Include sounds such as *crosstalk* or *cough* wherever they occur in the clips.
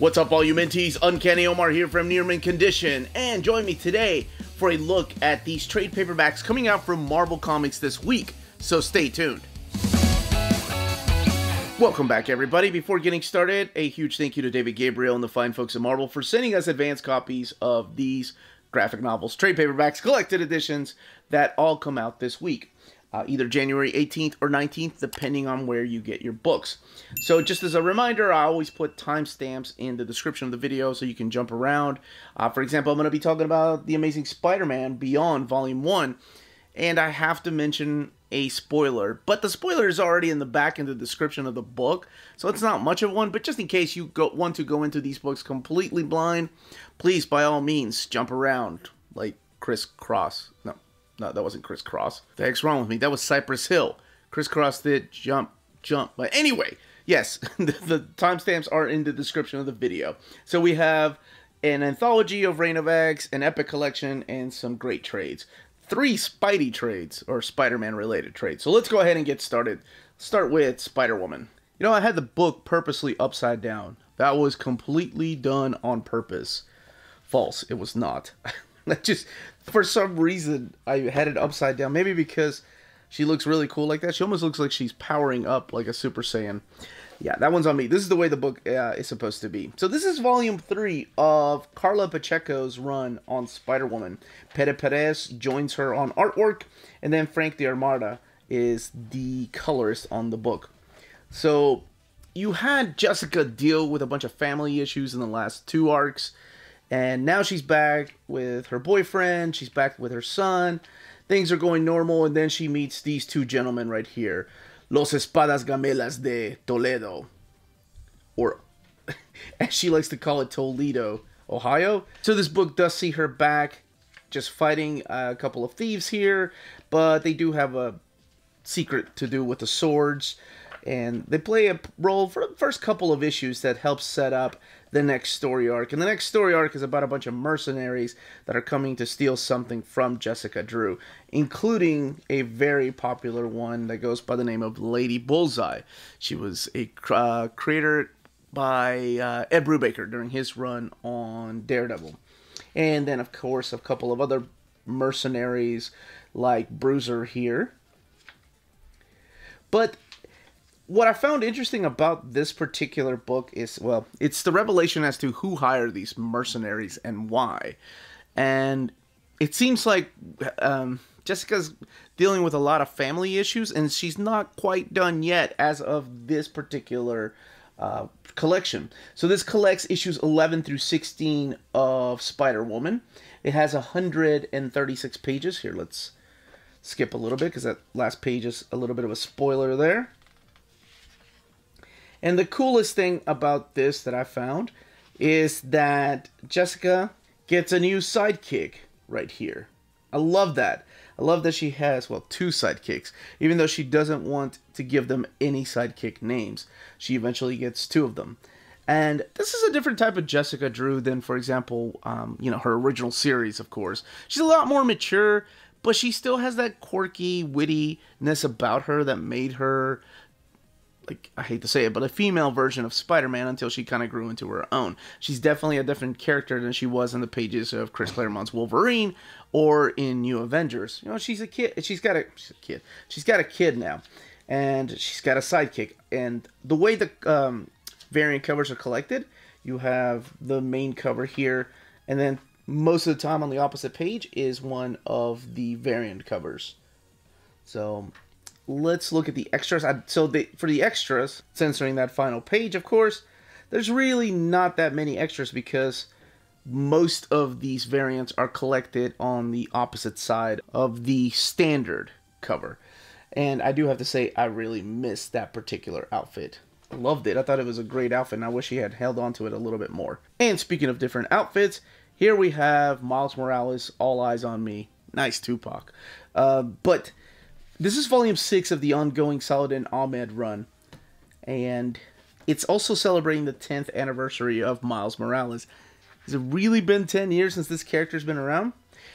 What's up, all you minties? Uncanny Omar here from Near Mint Condition, and join me today for a look at these trade paperbacks coming out from Marvel Comics this week, so stay tuned. Welcome back, everybody. Before getting started, a huge thank you to David Gabriel and the fine folks at Marvel for sending us advance copies of these graphic novels, trade paperbacks, collected editions that all come out this week uh, either January 18th or 19th, depending on where you get your books. So just as a reminder, I always put timestamps in the description of the video so you can jump around. Uh, for example, I'm going to be talking about The Amazing Spider-Man Beyond Volume 1, and I have to mention a spoiler, but the spoiler is already in the back in the description of the book, so it's not much of one, but just in case you go, want to go into these books completely blind, please, by all means, jump around, like Kris Kross. No, no, that wasn't Kris Kross. The heck's wrong with me? That was Cypress Hill. Kris Kross did jump, jump. But anyway, yes, *laughs* the, the timestamps are in the description of the video. So we have an anthology of Reign of X, an epic collection, and some great trades. Three Spidey trades, or Spider-Man related trades. So let's go ahead and get started. Start with Spider-Woman. You know, I had the book purposely upside down. That was completely done on purpose. False. It was not. *laughs* that just for some reason I had it upside down. Maybe because she looks really cool like that. She almost looks like she's powering up like a Super Saiyan. Yeah, that one's on me. This is the way the book uh, is supposed to be. So this is volume three of Karla Pacheco's run on Spider-Woman. Pere Perez joins her on artwork, and then Frank D'Armata is the colorist on the book. So you had Jessica deal with a bunch of family issues in the last two arcs. And now she's back with her boyfriend, she's back with her son. Things are going normal, and then she meets these two gentlemen right here Los Espadas Gamelas de Toledo. Or, *laughs* as she likes to call it, Toledo, Ohio. So this book does see her back just fighting a couple of thieves here, but they do have a secret to do with the swords and they play a role for the first couple of issues that helps set up the next story arc. And the next story arc is about a bunch of mercenaries that are coming to steal something from Jessica Drew, including a very popular one that goes by the name of Lady Bullseye. She was a uh, creator by uh, Ed Brubaker during his run on Daredevil. And then, of course, a couple of other mercenaries like Bruiser here. But what I found interesting about this particular book is, well, it's the revelation as to who hired these mercenaries and why. And it seems like um, Jessica's dealing with a lot of family issues, and she's not quite done yet as of this particular uh, collection. So this collects issues 11 through 16 of Spider Woman. It has 136 pages. Here, let's skip a little bit because that last page is a little bit of a spoiler there. And the coolest thing about this that I found is that Jessica gets a new sidekick right here. I love that. I love that she has, well, two sidekicks. Even though she doesn't want to give them any sidekick names, she eventually gets two of them. And this is a different type of Jessica Drew than, for example, um, you know, her original series, of course. She's a lot more mature, but she still has that quirky wittiness about her that made her like I hate to say it, but a female version of Spider-Man until she kind of grew into her own. She's definitely a different character than she was in the pages of Chris Claremont's Wolverine or in New Avengers. You know, she's a kid. She's got a, she's a kid. She's got a kid now, and she's got a sidekick. And the way the um, variant covers are collected, you have the main cover here, and then most of the time on the opposite page is one of the variant covers. So let's look at the extras. I, So the, for the extras, censoring that final page, of course, there's really not that many extras because most of these variants are collected on the opposite side of the standard cover. And I do have to say, I really missed that particular outfit. I loved it. I thought it was a great outfit, and I wish he had held on to it a little bit more. And speaking of different outfits, here we have Miles Morales, All Eyes on Me. Nice Tupac. Uh, but this is volume six of the ongoing Saladin Ahmed run, and it's also celebrating the 10th anniversary of Miles Morales. Has it really been 10 years since this character's been around?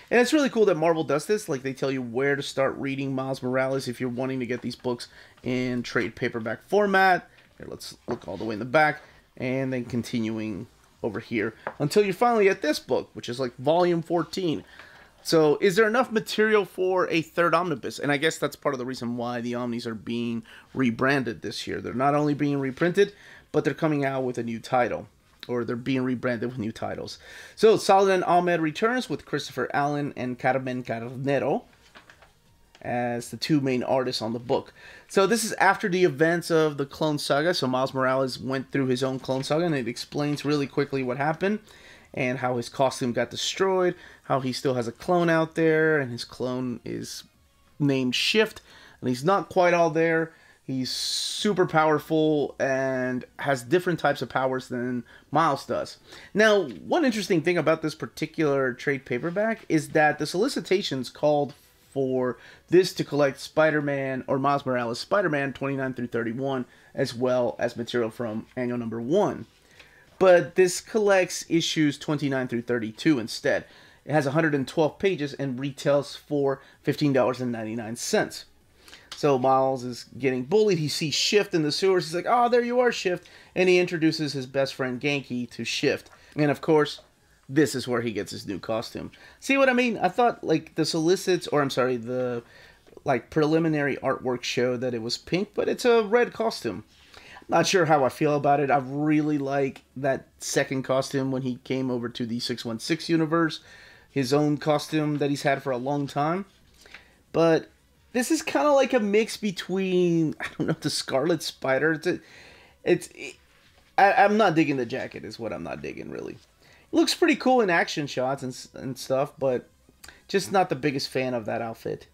And it's really cool that Marvel does this. Like, they tell you where to start reading Miles Morales if you're wanting to get these books in trade paperback format. Here, let's look all the way in the back. and then continuing over here until you're finally at this book, which is like volume 14. So, is there enough material for a third omnibus? And I guess that's part of the reason why the Omnis are being rebranded this year. They're not only being reprinted, but they're coming out with a new title, or they're being rebranded with new titles. So, Saladin Ahmed returns with Christopher Allen and Carmen Carnero as the two main artists on the book. So this is after the events of the Clone Saga. So Miles Morales went through his own Clone Saga, and it explains really quickly what happened and how his costume got destroyed, how he still has a clone out there, and his clone is named Shift, and he's not quite all there. He's super powerful and has different types of powers than Miles does. Now, one interesting thing about this particular trade paperback is that the solicitations called for this to collect Spider-Man or Miles Morales Spider-Man 29 through 31 as well as material from annual number 1. But this collects issues 29 through 32 instead. It has 112 pages and retails for $15.99. So Miles is getting bullied. He sees Shift in the sewers. He's like, "Oh, there you are, Shift!" And he introduces his best friend Ganke to Shift. And of course, this is where he gets his new costume. See what I mean? I thought like the solicits, or I'm sorry, the like preliminary artwork showed that it was pink, but it's a red costume. Not sure how I feel about it. I really like that second costume when he came over to the 616 universe, his own costume that he's had for a long time. But this is kind of like a mix between I don't know the Scarlet Spider. It's it's it, I, I'm not digging the jacket. Is what I'm not digging really looks pretty cool in action shots and, and stuff, but just not the biggest fan of that outfit.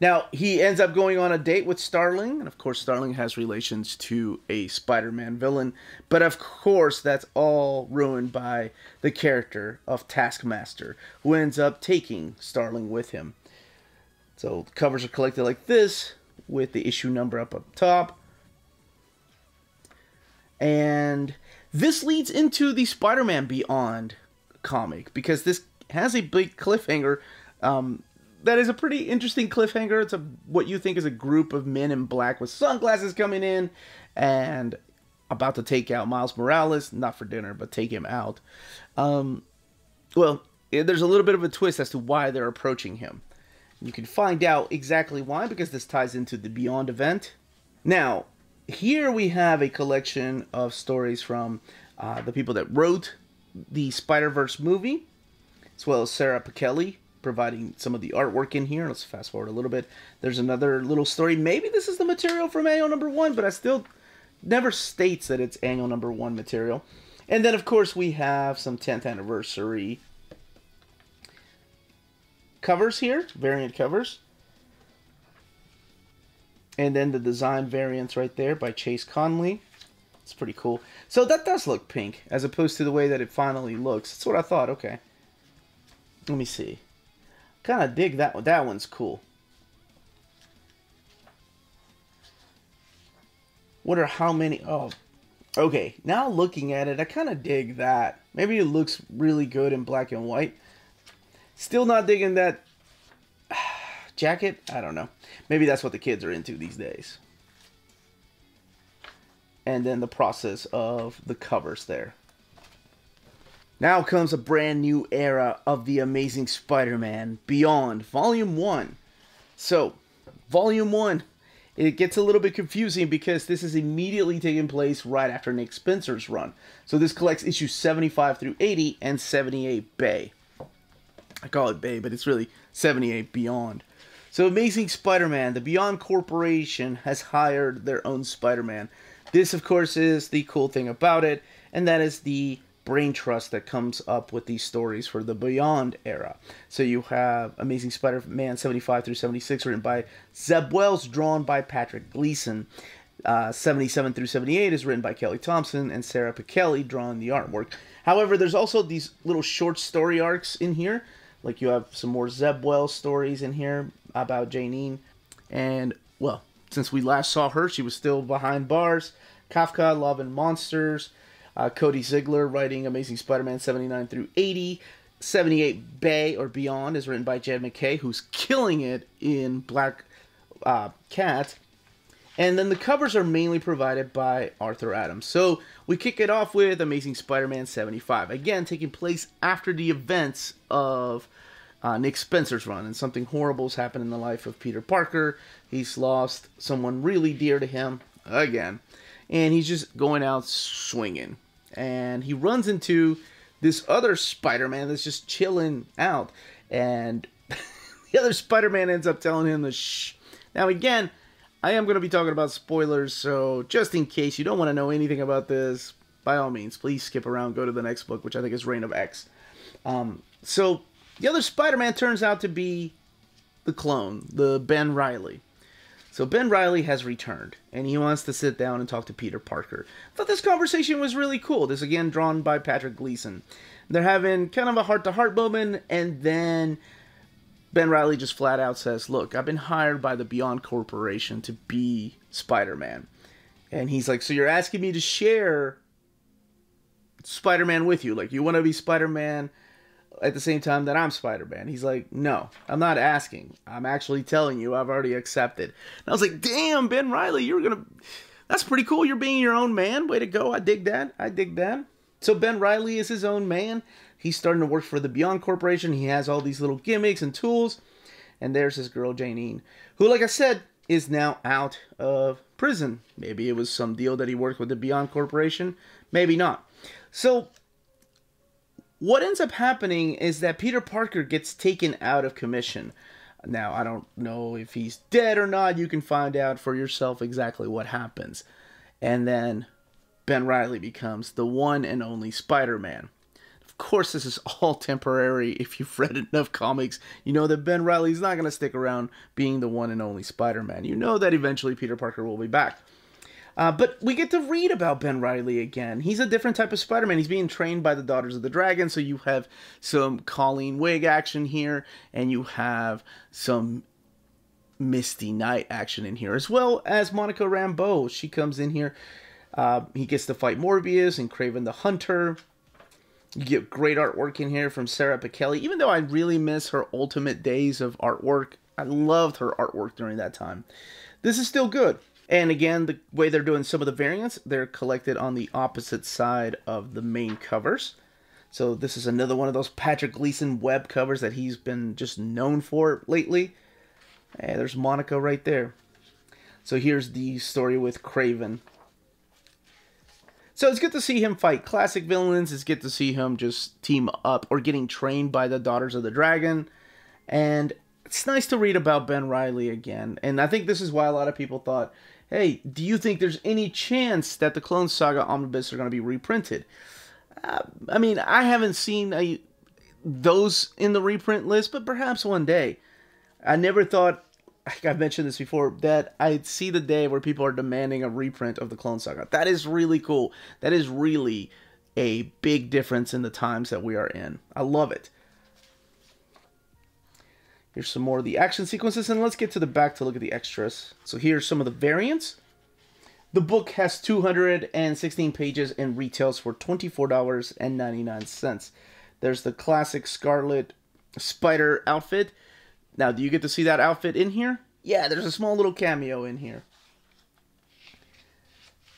Now, he ends up going on a date with Starling, and of course, Starling has relations to a Spider Man villain, but of course, that's all ruined by the character of Taskmaster, who ends up taking Starling with him. So, covers are collected like this, with the issue number up up top. And this leads into the Spider Man Beyond comic because this has a big cliffhanger. Um, that is a pretty interesting cliffhanger. It's a what you think is a group of men in black with sunglasses coming in and about to take out Miles Morales, not for dinner, but take him out. Um, well, there's a little bit of a twist as to why they're approaching him. You can find out exactly why because this ties into the Beyond event. Now, here we have a collection of stories from uh, the people that wrote the Spider Verse movie, as well as Sara Pichelli providing some of the artwork in here. Let's fast forward a little bit. There's another little story. Maybe this is the material from annual number one, but I still never states that it's annual number one material. And then, of course, we have some 10th anniversary covers here, variant covers. And then the design variants right there by Chase Conley. It's pretty cool. So that does look pink, as opposed to the way that it finally looks. That's what I thought. Okay. Let me see. Kind of dig that one. That one's cool. Wonder how many... Oh, okay. Now looking at it, I kind of dig that. Maybe it looks really good in black and white. Still not digging that *sighs* jacket. I don't know. Maybe that's what the kids are into these days. And then the process of the covers there. Now comes a brand new era of the Amazing Spider-Man Beyond Volume 1. So, Volume 1, it gets a little bit confusing because this is immediately taking place right after Nick Spencer's run. So this collects issues 75 through 80 and 78 Bay. I call it Bay, but it's really 78 Beyond. So Amazing Spider-Man, the Beyond Corporation has hired their own Spider-Man. This, of course, is the cool thing about it, and that is the brain trust that comes up with these stories for the Beyond era. So you have Amazing Spider-Man 75 through 76 written by Zeb Wells, drawn by Patrick Gleason. Uh, 77 through 78 is written by Kelly Thompson and Sara Pichelli drawing the artwork. However, there's also these little short story arcs in here. Like you have some more Zeb Wells stories in here about Janine. And, well, since we last saw her, she was still behind bars. Kafka, Love and Monsters. Uh, Cody Ziglar writing Amazing Spider Man 79 through 80. 78 Bay or Beyond is written by Jed MacKay, who's killing it in Black uh, Cat. And then the covers are mainly provided by Arthur Adams. So we kick it off with Amazing Spider Man 75. Again, taking place after the events of uh, Nick Spencer's run. And something horrible has happened in the life of Peter Parker. He's lost someone really dear to him again. And he's just going out swinging. And he runs into this other Spider Man that's just chilling out. And *laughs* the other Spider Man ends up telling him to shh. Now, again, I am going to be talking about spoilers, so just in case you don't want to know anything about this, by all means, please skip around, go to the next book, which I think is Reign of X. Um, so, the other Spider Man turns out to be the clone, the Ben Riley. So Ben Riley has returned, and he wants to sit down and talk to Peter Parker. I thought this conversation was really cool. This again drawn by Patrick Gleason. They're having kind of a heart-to-heart moment, and then Ben Riley just flat out says, "Look, I've been hired by the Beyond Corporation to be Spider-Man," and he's like, "So you're asking me to share Spider-Man with you? Like, you want to be Spider-Man?" At the same time that I'm Spider Man. He's like, no, I'm not asking. I'm actually telling you I've already accepted. And I was like, damn, Ben Riley, you're going to. That's pretty cool. You're being your own man. Way to go. I dig that. I dig that. So Ben Riley is his own man. He's starting to work for the Beyond Corporation. He has all these little gimmicks and tools. And there's his girl, Janine, who, like I said, is now out of prison. Maybe it was some deal that he worked with the Beyond Corporation. Maybe not. So what ends up happening is that Peter Parker gets taken out of commission. Now, I don't know if he's dead or not. You can find out for yourself exactly what happens. And then Ben Riley becomes the one and only Spider Man. Of course, this is all *laughs* temporary. If you've read enough comics, you know that Ben Riley's not going to stick around being the one and only Spider Man. You know that eventually Peter Parker will be back. Uh, but we get to read about Ben Riley again. He's a different type of Spider Man. He's being trained by the Daughters of the Dragon, so you have some Colleen Wing action here, and you have some Misty Knight action in here, as well as Monica Rambeau. She comes in here. Uh, he gets to fight Morbius and Kraven the Hunter. You get great artwork in here from Sara Pichelli. Even though I really miss her Ultimate Days of artwork, I loved her artwork during that time. This is still good. And again, the way they're doing some of the variants, they're collected on the opposite side of the main covers. So this is another one of those Patrick Gleason web covers that he's been just known for lately. Hey, there's Monica right there. So here's the story with Kraven. So it's good to see him fight classic villains. It's good to see him just team up or getting trained by the Daughters of the Dragon. And it's nice to read about Ben Riley again. And I think this is why a lot of people thought hey, do you think there's any chance that the Clone Saga omnibus are going to be reprinted? Uh, I mean, I haven't seen a, those in the reprint list, but perhaps one day. I never thought, like I've mentioned this before, that I'd see the day where people are demanding a reprint of the Clone Saga. That is really cool. That is really a big difference in the times that we are in. I love it. Here's some more of the action sequences, and let's get to the back to look at the extras. So here's some of the variants. The book has 216 pages and retails for $24.99. There's the classic Scarlet Spider outfit. Now, do you get to see that outfit in here? Yeah, there's a small little cameo in here.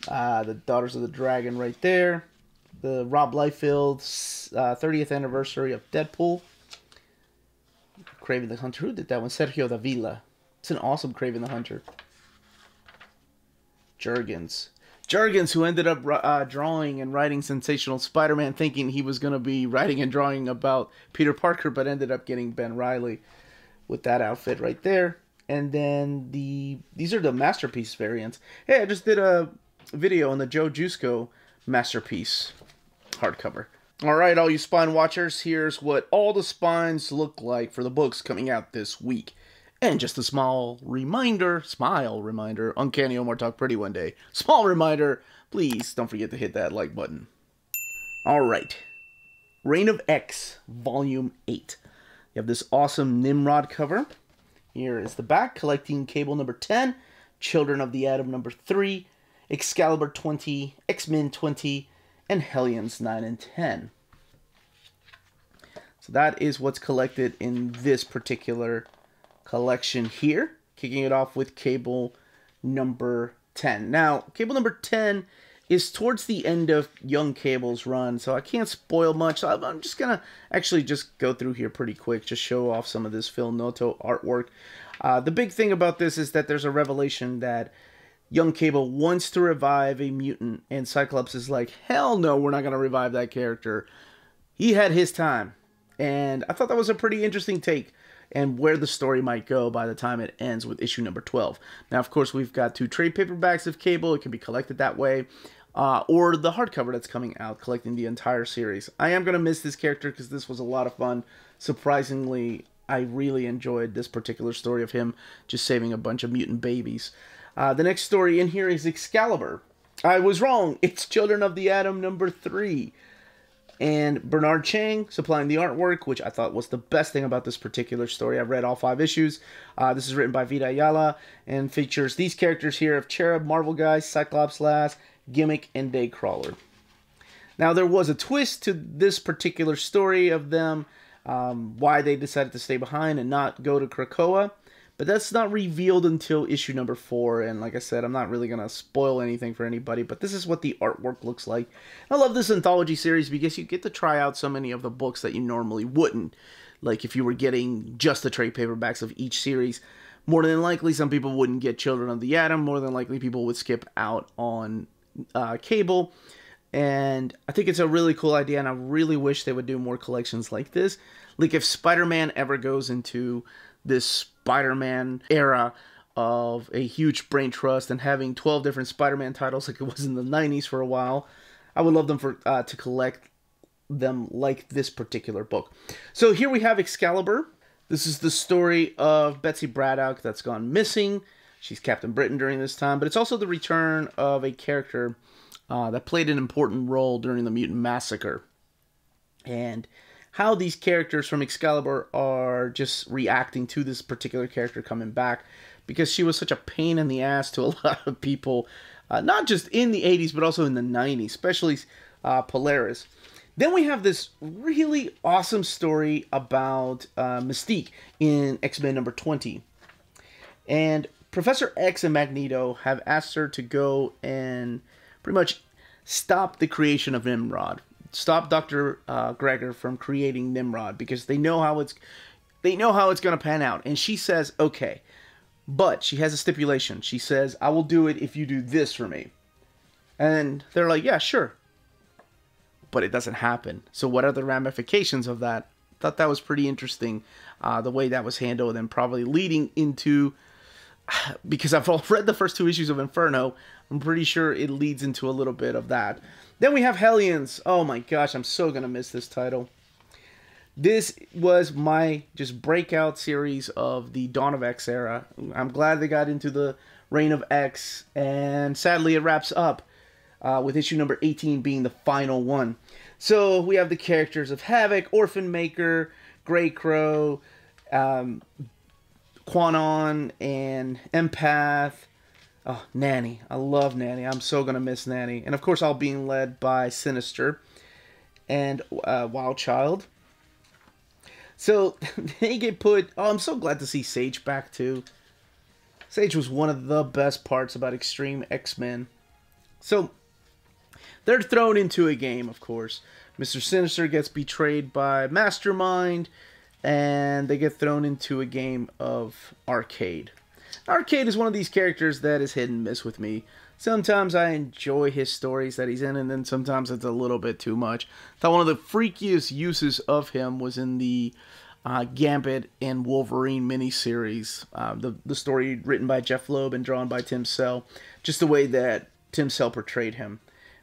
Uh, the Daughters of the Dragon right there. The Rob Liefeld uh, 30th anniversary of Deadpool. Kraven the Hunter. Who did that one? Sergio Davila. It's an awesome Kraven the Hunter. Jurgens. Jurgens, who ended up uh, drawing and writing Sensational Spider Man, thinking he was going to be writing and drawing about Peter Parker, but ended up getting Ben Riley with that outfit right there. And then the these are the masterpiece variants. Hey, I just did a video on the Joe Jusko masterpiece hardcover. All right, all you spine watchers, here's what all the spines look like for the books coming out this week. And just a small reminder, smile reminder, Uncanny Omar Talk Pretty one day. Small reminder, please don't forget to hit that like button. All right. Reign of X, Volume 8. You have this awesome Nimrod cover. Here is the back, collecting cable number 10, Children of the Atom number 3, Excalibur 20, X-Men 20, and Hellions 9 and 10. So that is what's collected in this particular collection here. Kicking it off with Cable number 10. Now, Cable number 10 is towards the end of Young Cable's run, so I can't spoil much. I'm just gonna actually just go through here pretty quick, just show off some of this Phil Noto artwork. Uh, the big thing about this is that there's a revelation that Young Cable wants to revive a mutant, and Cyclops is like, hell no, we're not gonna revive that character. He had his time, and I thought that was a pretty interesting take and where the story might go by the time it ends with issue number 12. Now, of course, we've got two trade paperbacks of Cable. It can be collected that way. Uh, or the hardcover that's coming out, collecting the entire series. I am going to miss this character because this was a lot of fun. Surprisingly, I really enjoyed this particular story of him just saving a bunch of mutant babies. Uh, the next story in here is Excalibur. I was wrong. *laughs* It's Children of the Atom number three and Bernard Chang supplying the artwork, which I thought was the best thing about this particular story. I've read all five issues. Uh, this is written by Vita Ayala and features these characters here of Cherub, Marvel Guy, Cyclops Lass, Gimmick, and Daycrawler. Now, there was a twist to this particular story of them, um, why they decided to stay behind and not go to Krakoa. But that's not revealed until issue number four. And like I said, I'm not really going to spoil anything for anybody, but this is what the artwork looks like. I love this anthology series because you get to try out so many of the books that you normally wouldn't. Like if you were getting just the trade paperbacks of each series, more than likely some people wouldn't get Children of the Atom. More than likely people would skip out on uh, Cable. And I think it's a really cool idea, and I really wish they would do more collections like this. Like if Spider-Man ever goes into this Spider-Man era of a huge brain trust and having 12 different Spider-Man titles like it was in the 90s for a while. I would love them for uh, to collect them like this particular book. So here we have Excalibur. This is the story of Betsy Braddock that's gone missing. She's Captain Britain during this time, but it's also the return of a character uh, that played an important role during the Mutant Massacre. And how these characters from Excalibur are just reacting to this particular character coming back because she was such a pain in the ass to a *laughs* lot of people, uh, not just in the 80s, but also in the 90s, especially uh, Polaris. Then we have this really awesome story about uh, Mystique in X Men number 20. And Professor X and Magneto have asked her to go and pretty much stop the creation of Nimrod stop Doctor uh, Gregor from creating Nimrod because they know how it's they know how it's going to pan out. And she says, okay, but she has a stipulation. She says, I will do it if you do this for me. And they're like, yeah, sure. But it doesn't happen. So what are the ramifications of that? Thought that was pretty interesting, uh, the way that was handled, and probably leading into *sighs* because I've *laughs* read the first two issues of Inferno. I'm pretty sure it leads into a little bit of that. Then we have Hellions. Oh my gosh, I'm so gonna miss this title. This was my just breakout series of the Dawn of X era. I'm glad they got into the Reign of X, and sadly it wraps up uh, with issue number 18 being the final one. So we have the characters of Havoc, Orphan Maker, Grey Crow, um, Kwannon, and Empath Oh, Nanny. I love Nanny. I'm so going to miss Nanny. And of course, all being led by Sinister and uh, Wild Child. So *laughs* they get put. Oh, I'm so glad to see Sage back too. Sage was one of the best parts about Extreme X Men. So they're thrown into a game, of course. Mr. Sinister gets betrayed by Mastermind, and they get thrown into a game of arcade. Arcade is one of these characters that is hit and miss with me. Sometimes I enjoy his stories that he's in, and then sometimes it's a little bit too much. I thought one of the freakiest uses of him was in the uh, Gambit and Wolverine miniseries. Uh, the, the story written by Jeph Loeb and drawn by Tim Sale. Just the way that Tim Sale portrayed him.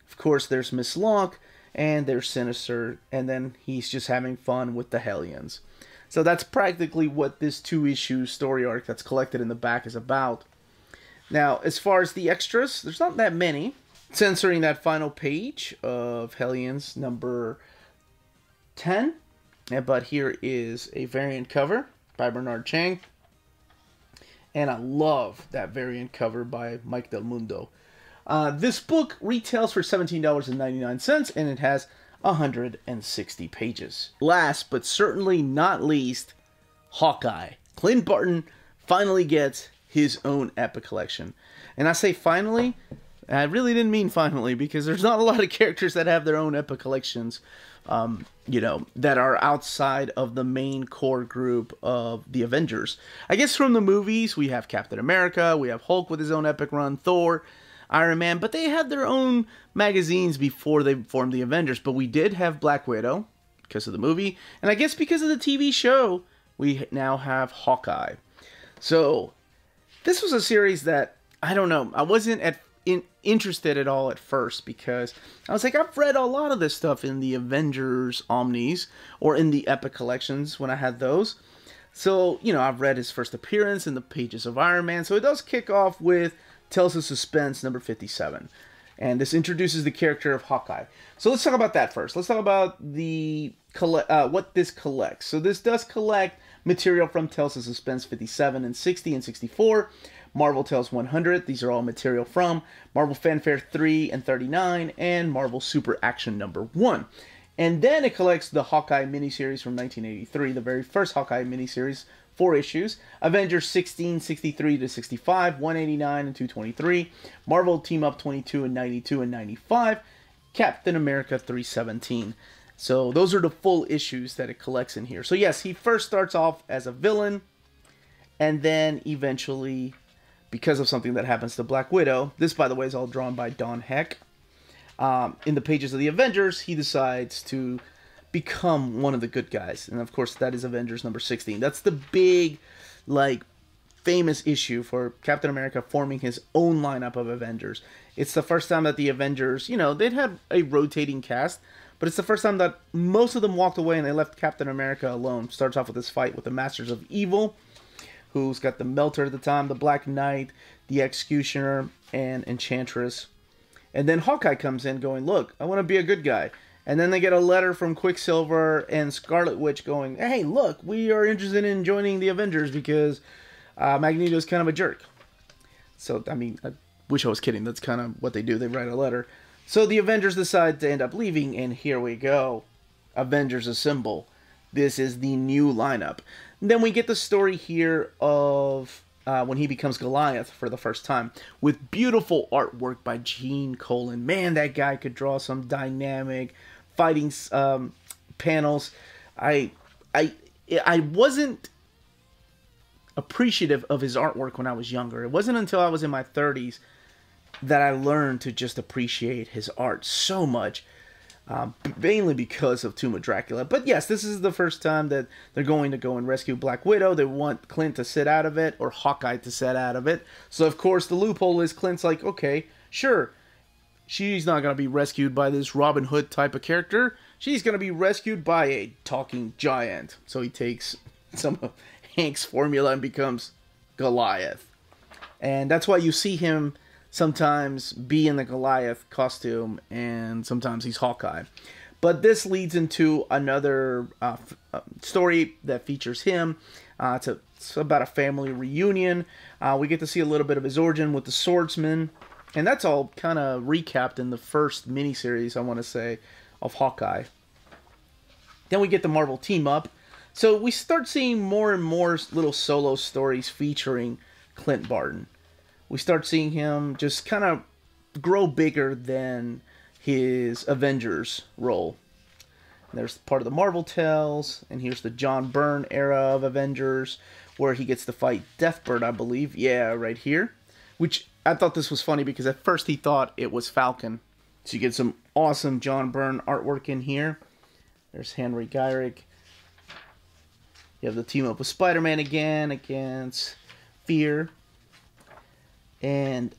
Of course, there's Miss Locke, and there's Sinister, and then he's just having fun with the Hellions. So that's practically what this two issue story arc that's collected in the back is about. Now, as far as the extras, there's not that many. Censoring that final page of Hellions number 10. But here is a variant cover by Bernard Chang. And I love that variant cover by Mike Del Mundo. Uh, this book retails for $17.99 and it has 160 pages. Last but certainly not least, Hawkeye. Clint Barton finally gets his own epic collection. And I say finally, I really didn't mean finally because there's not a lot of characters that have their own epic collections, um, you know, that are outside of the main core group of the Avengers. I guess from the movies, we have Captain America, we have Hulk with his own epic run, Thor, Iron Man, but they had their own magazines before they formed the Avengers. But we did have Black Widow because of the movie, and I guess because of the TV show, we now have Hawkeye. So this was a series that I don't know. I wasn't at in, interested at all at first because I was like, I've read a lot of this stuff in the Avengers Omnis or in the Epic collections when I had those. So, you know, I've read his first appearance in the pages of Iron Man. So it does kick off with Tales of Suspense number 57. And this introduces the character of Hawkeye. So let's talk about that first. Let's talk about the uh, what this collects. So this does collect material from Tales of Suspense 57 and 60 and 64. Marvel Tales 100, these are all material from Marvel Fanfare 3 and 39, and Marvel Super Action number 1. And then it collects the Hawkeye miniseries from 1983, the very first Hawkeye miniseries, four issues. Avengers 16, 63 to 65, 189 and 223. Marvel Team Up 22 and 92 and 95. Captain America 317. So those are the full issues that it collects in here. So yes, he first starts off as a villain, and then eventually, because of something that happens to Black Widow, this by the way is all drawn by Don Heck. Um, in the pages of the Avengers, he decides to become one of the good guys, and of course that is Avengers number 16. That's the big, like, famous issue for Captain America forming his own lineup of Avengers. It's the first time that the Avengers, you know, they'd had a rotating cast, but it's the first time that most of them walked away and they left Captain America alone. Starts off with this fight with the Masters of Evil, who's got the Melter at the time, the Black Knight, the Executioner, and Enchantress. And then Hawkeye comes in going, Look, I want to be a good guy. And then they get a letter from Quicksilver and Scarlet Witch going, Hey, look, we are interested in joining the Avengers because uh, Magneto's kind of a jerk. So, I mean, I wish I was kidding. That's kind of what they do. They write a letter. So the Avengers decide to end up leaving, and here we go. Avengers Assemble. This is the new lineup. then we get the story here of uh, when he becomes Goliath for the first time, with beautiful artwork by Gene Colan. Man, that guy could draw some dynamic fighting um, panels. I, I, I wasn't appreciative of his artwork when I was younger. It wasn't until I was in my 30s that I learned to just appreciate his art so much, um, mainly because of Tomb of Dracula. But yes, this is the first time that they're going to go and rescue Black Widow. They want Clint to sit out of it, or Hawkeye to sit out of it. So, of course, the loophole is Clint's like, okay, sure, she's not going to be rescued by this Robin Hood type of character. She's going to be rescued by a talking giant. So he takes *laughs* some of Hank's formula and becomes Goliath. And that's why you see him sometimes be in the Goliath costume, and sometimes he's Hawkeye. But this leads into another uh, uh, story that features him. Uh, it's, a, it's, about a family reunion. Uh, we get to see a little bit of his origin with the swordsman, and that's all kind of recapped in the first miniseries, I want to say, of Hawkeye. Then we get the Marvel team up. So we start seeing more and more little solo stories featuring Clint Barton we start seeing him just kind of grow bigger than his Avengers role. And there's part of the Marvel Tales, and here's the John Byrne era of Avengers, where he gets to fight Deathbird, I believe. Yeah, right here. Which I thought this was funny because at first he thought it was Falcon. So you get some awesome John Byrne artwork in here. There's Henry Gyrich. You have the team up with Spider Man again against Fear. And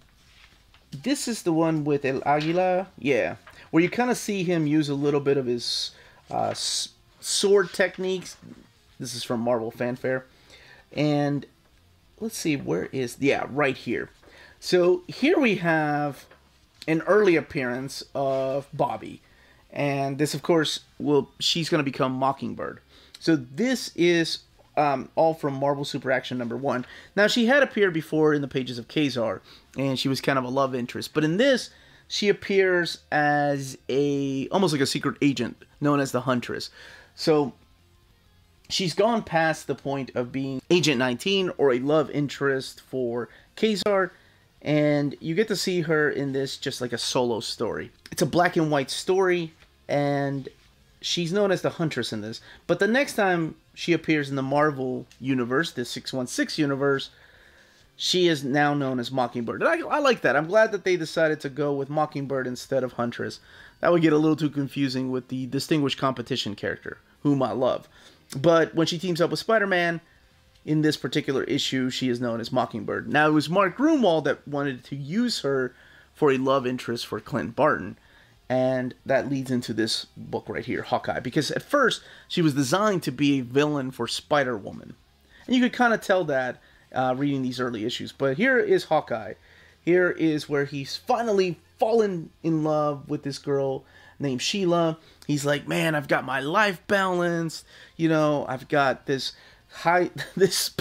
this is the one with El Aguila. Yeah. Where you kind of see him use a little bit of his uh, sword techniques. This is from Marvel Fanfare. And let's see, where is. Yeah, right here. So here we have an early appearance of Bobbi. And this, of course, will she's going to become Mockingbird. So this is um, all from Marvel Super Action number one. Now she had appeared before in the pages of Ka-Zar, and she was kind of a love interest. But in this, she appears as a almost like a secret agent known as the Huntress. So she's gone past the point of being Agent 19 or a love interest for Ka-Zar, and you get to see her in this just like a solo story. It's a black and white story, and she's known as the Huntress in this. But the next time she appears in the Marvel universe, the 616 universe, she is now known as Mockingbird. And I, I like that. I'm glad that they decided to go with Mockingbird instead of Huntress. That would get a little too confusing with the Distinguished Competition character, whom I love. But when she teams up with Spider Man, in this particular issue, she is known as Mockingbird. Now, it was Mark Gruenwald that wanted to use her for a love interest for Clint Barton. And that leads into this book right here, Hawkeye. Because at first, she was designed to be a villain for Spider Woman. And you could kind of tell that uh, reading these early issues. But here is Hawkeye. Here is where he's finally fallen in love with this girl named Sheila. He's like, man, I've got my life balanced. You know, I've got this high, *laughs* this,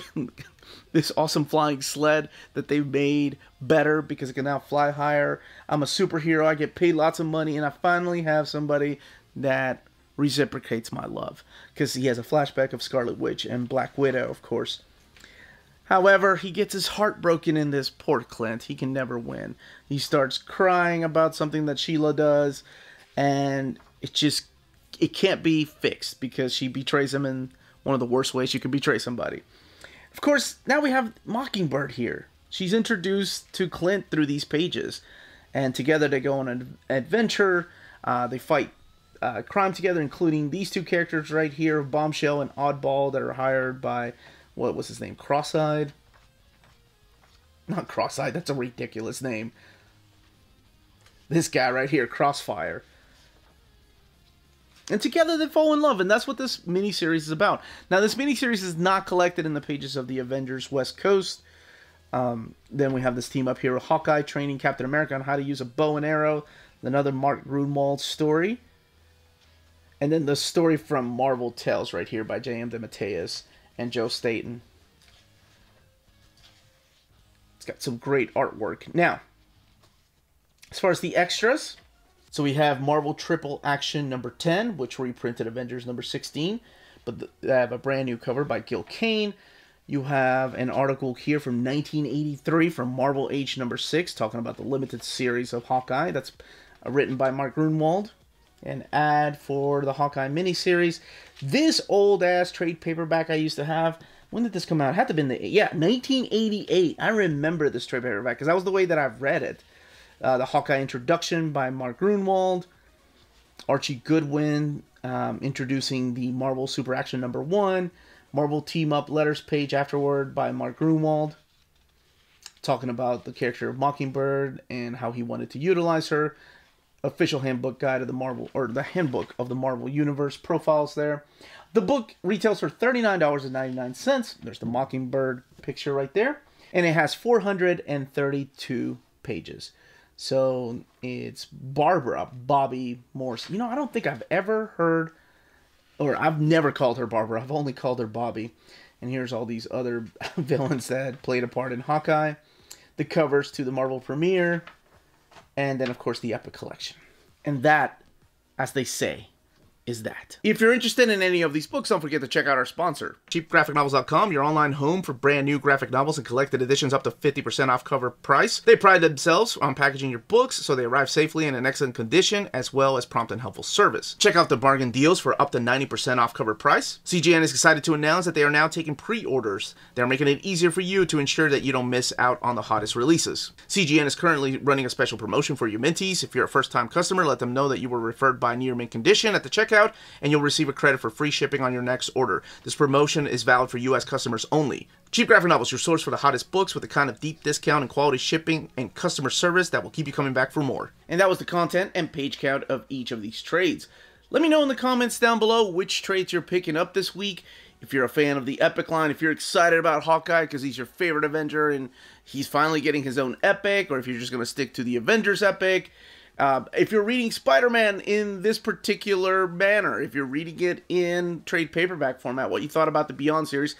this awesome flying sled that they've made better because it can now fly higher. I'm a superhero. I get paid lots of money, and I finally have somebody that reciprocates my love because he has a flashback of Scarlet Witch and Black Widow, of course. However, he gets his heart broken in this poor Clint. He can never win. He starts crying about something that Sheila does, and it just it can't be fixed because she betrays him in one of the worst ways you can betray somebody. Of course, now we have Mockingbird here. She's introduced to Clint through these pages, and together they go on an adventure. Uh, they fight uh, crime together, including these two characters right here, Bombshell and Oddball, that are hired by what was his name, Cross-eyed. Not Cross-eyed. That's a ridiculous name. This guy right here, Crossfire. And together they fall in love, and that's what this miniseries is about. Now, this miniseries is not collected in the pages of the Avengers West Coast. Um, then we have this team up here with Hawkeye training Captain America on how to use a bow and arrow. Another Mark Gruenwald story. And then the story from Marvel Tales right here by J.M. DeMatteis and Joe Staton. It's got some great artwork. Now, as far as the extras, so we have Marvel Triple Action number 10, which reprinted Avengers number 16, but they have a brand new cover by Gil Kane. You have an article here from 1983 from Marvel Age number 6 talking about the limited series of Hawkeye. That's uh, written by Mark Gruenwald. An ad for the Hawkeye miniseries. This old ass trade paperback I used to have. When did this come out? It had to have been the yeah 1988. I remember this trade paperback because that was the way that I've read it uh, the Hawkeye introduction by Mark Gruenwald, Archie Goodwin um, introducing the Marvel Super Action number one, Marvel Team Up letters page afterward by Mark Gruenwald, talking about the character of Mockingbird and how he wanted to utilize her. Official handbook guide of the Marvel, or the handbook of the Marvel Universe profiles there. The book retails for $39.99. There's the Mockingbird picture right there. And it has 432 pages. So it's Barbara Bobbi Morse. You know, I don't think I've ever heard, or I've never called her Barbara. I've only called her Bobbi. And here's all these other *laughs* villains that played a part in Hawkeye. The covers to the Marvel premiere. And then, of course, the Epic Collection. And that, as they say, is that. If you're interested in any of these books, don't forget to check out our sponsor, cheapgraphicnovels.com, your online home for brand new graphic novels and collected editions up to 50% off cover price. They pride themselves on packaging your books so they arrive safely in excellent condition, as well as prompt and helpful service. Check out the bargain deals for up to 90% off cover price. CGN is excited to announce that they are now taking pre-orders. They're making it easier for you to ensure that you don't miss out on the hottest releases. CGN is currently running a special promotion for you minties. If you're a first-time customer, let them know that you were referred by near mint condition at the checkout checkout, and you'll receive a credit for free shipping on your next order. This promotion is valid for U.S. customers only. Cheap Graphic Novels, your source for the hottest books with the kind of deep discount and quality shipping and customer service that will keep you coming back for more. And that was the content and page count of each of these trades. Let me know in the comments down below which trades you're picking up this week. If you're a fan of the Epic line, if you're excited about Hawkeye because he's your favorite Avenger and he's finally getting his own Epic, or if you're just going to stick to the Avengers Epic. Uh, if you're reading Spider-Man in this particular manner, if you're reading it in trade paperback format, what you thought about the Beyond series,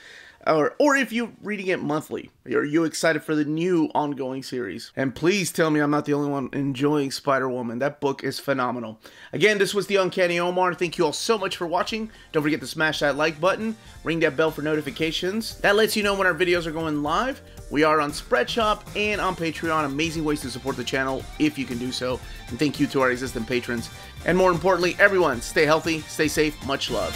or or if you're reading it monthly, are you excited for the new ongoing series? And please tell me I'm not the only one enjoying Spider-Woman. That book is phenomenal. Again, this was the Uncanny Omar. Thank you all so much for watching. Don't forget to smash that like button, ring that bell for notifications. That lets you know when our videos are going live We are on Spreadshop and on Patreon. Amazing ways to support the channel if you can do so. And thank you to our existing patrons. And more importantly, everyone, stay healthy, stay safe. Much love.